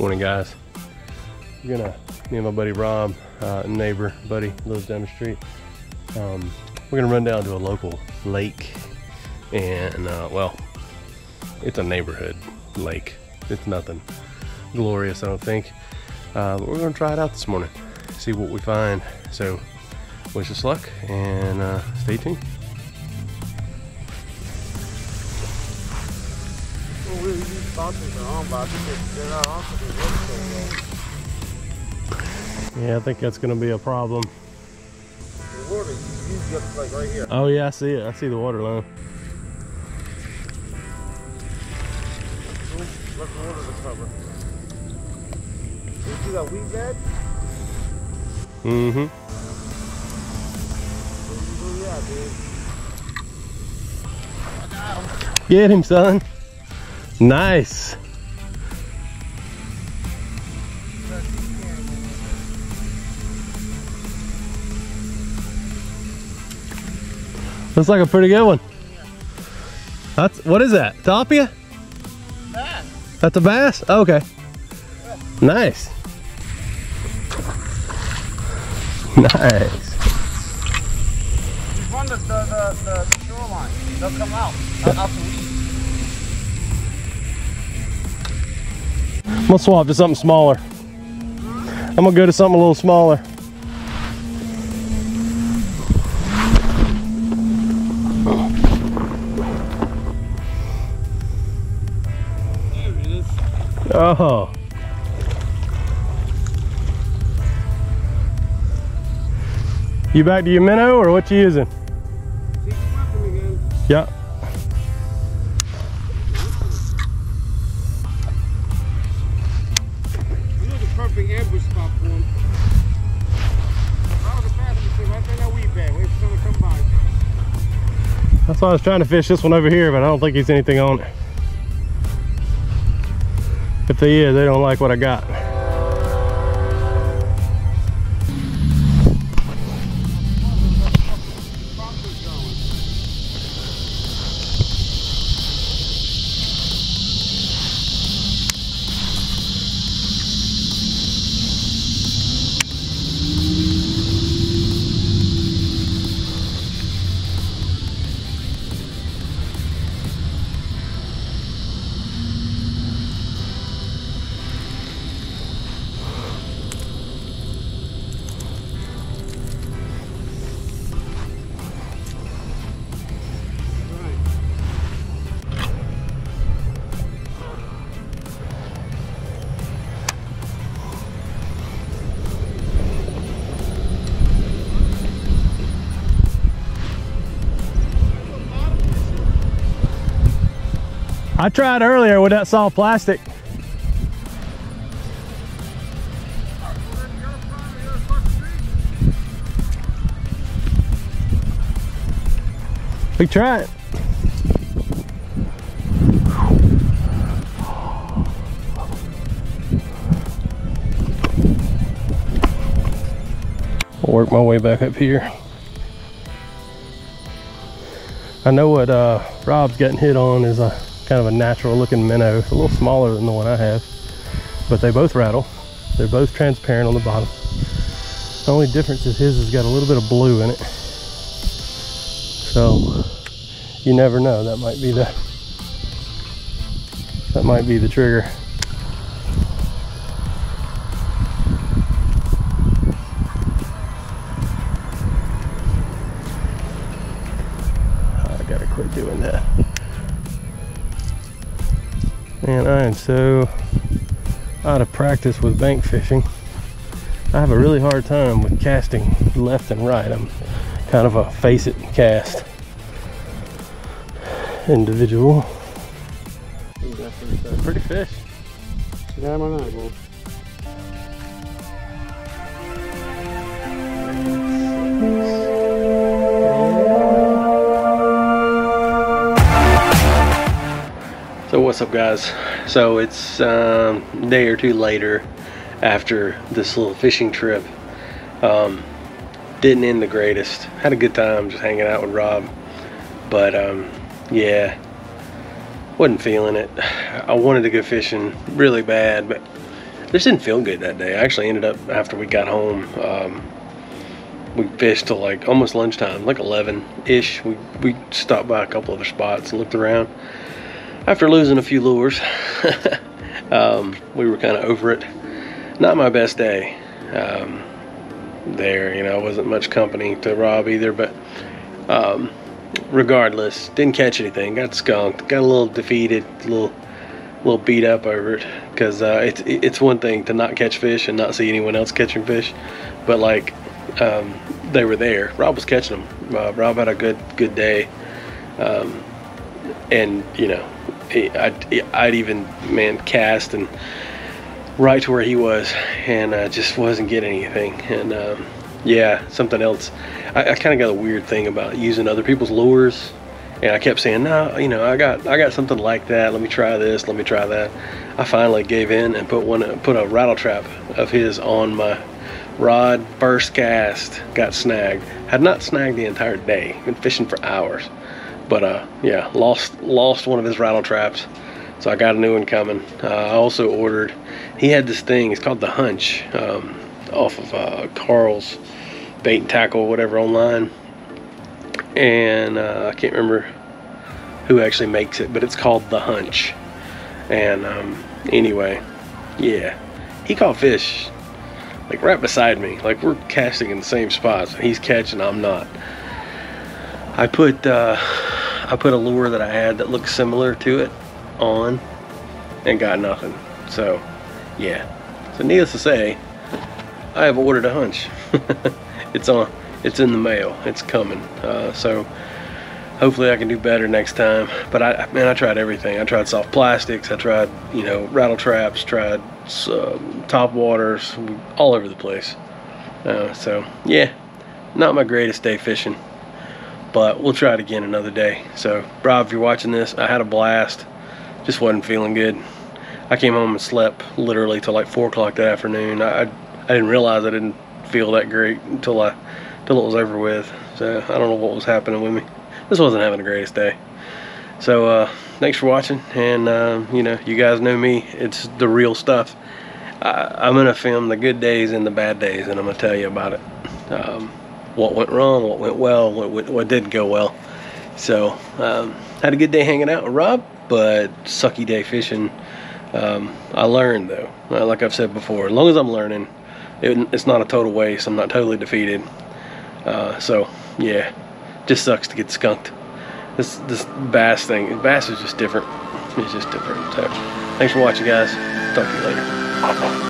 Morning, guys. We're gonna, me and my buddy Rob, uh, neighbor, buddy, lives down the street. Um, we're gonna run down to a local lake, and uh, well, it's a neighborhood lake. It's nothing glorious, I don't think. Uh, but we're gonna try it out this morning, see what we find. So, wish us luck, and uh, stay tuned. But I think they're not on so well. Yeah, I think that's gonna be a problem. The water, you just like right here. Oh yeah, I see it. I see the water line. Let the water to cover. You see that weed bed? Mm-hmm. Get him, son. Nice. Looks like a pretty good one. That's what is that? Tilapia? Bass. That's a bass? Oh, okay. Nice. Nice. Just run the, the, the, shoreline. They'll come out gonna swap to something smaller. I'm gonna go to something a little smaller. There it is. Oh. You back to your minnow or what you using? See, come again. Yeah. That's why I was trying to fish this one over here, but I don't think he's anything on it. If they is, they don't like what I got. I tried earlier with that soft plastic. We try it. I'll work my way back up here. I know what uh, Rob's getting hit on is a kind of a natural looking minnow. A little smaller than the one I have, but they both rattle. They're both transparent on the bottom. The only difference is his has got a little bit of blue in it. So you never know. That might be the that might be the trigger. Man, I am so out of practice with bank fishing. I have a really hard time with casting left and right. I'm kind of a face it cast individual. Pretty fish. Yeah, I'm on eyeball. What's up guys? So it's um, a day or two later after this little fishing trip. Um, didn't end the greatest. Had a good time just hanging out with Rob. But um, yeah, wasn't feeling it. I wanted to go fishing really bad, but This didn't feel good that day. I actually ended up after we got home. Um, we fished till like almost lunchtime, like 11 ish. We we stopped by a couple other spots and looked around. After losing a few lures, um, we were kind of over it. Not my best day um, there. You know, wasn't much company to Rob either, but um, regardless, didn't catch anything. Got skunked. Got a little defeated. A little little beat up over it because uh, it's it's one thing to not catch fish and not see anyone else catching fish, but like um, they were there. Rob was catching them. Uh, Rob had a good good day, um, and you know, I'd, I'd even man cast and right to where he was, and uh, just wasn't getting anything. And um, yeah, something else. I, I kind of got a weird thing about using other people's lures and I kept saying, no, you know, I got I got something like that. Let me try this. Let me try that. I finally gave in and put one put a rattle trap of his on my rod. First cast, got snagged. Had not snagged the entire day. Been fishing for hours, but uh, yeah, lost lost one of his rattle traps. So I got a new one coming. Uh, I also ordered. He had this thing. It's called the Hunch, um, off of uh, Karl's bait and tackle, whatever, online and uh, I can't remember who actually makes it, but it's called The Hunch. And um, anyway, yeah, he caught fish like right beside me. Like we're casting in the same spots. He's catching, I'm not. I put uh, I put a lure that I had that looked similar to it on, and got nothing. So, yeah. So needless to say, I have ordered a hunch. it's on it's in the mail. It's coming. Uh, so hopefully I can do better next time. But I, man, I tried everything. I tried soft plastics. I tried, you know, rattle traps. Tried uh, top waters, all over the place. Uh, so yeah, not my greatest day fishing, but we'll try it again another day. So Rob, if you're watching this, I had a blast. Just wasn't feeling good. I came home and slept literally till like four o'clock that afternoon. I, I didn't realize I didn't feel that great until I till it was over with. So I don't know what was happening with me. This wasn't having the greatest day. So uh, thanks for watching, and uh, you know, you guys know me. It's the real stuff. I, am gonna film the good days and the bad days, and I'm gonna tell you about it. Um, what went wrong, what went well, what, what, what didn't go well. So um, had a good day hanging out with Rob, but sucky day fishing. Um, I learned though, like I've said before, as long as I'm learning, it, it's not a total waste. I'm not totally defeated. Uh, so yeah, just sucks to get skunked. This this bass thing, bass is just different. It's just different. So thanks for watching, guys. Talk to you later.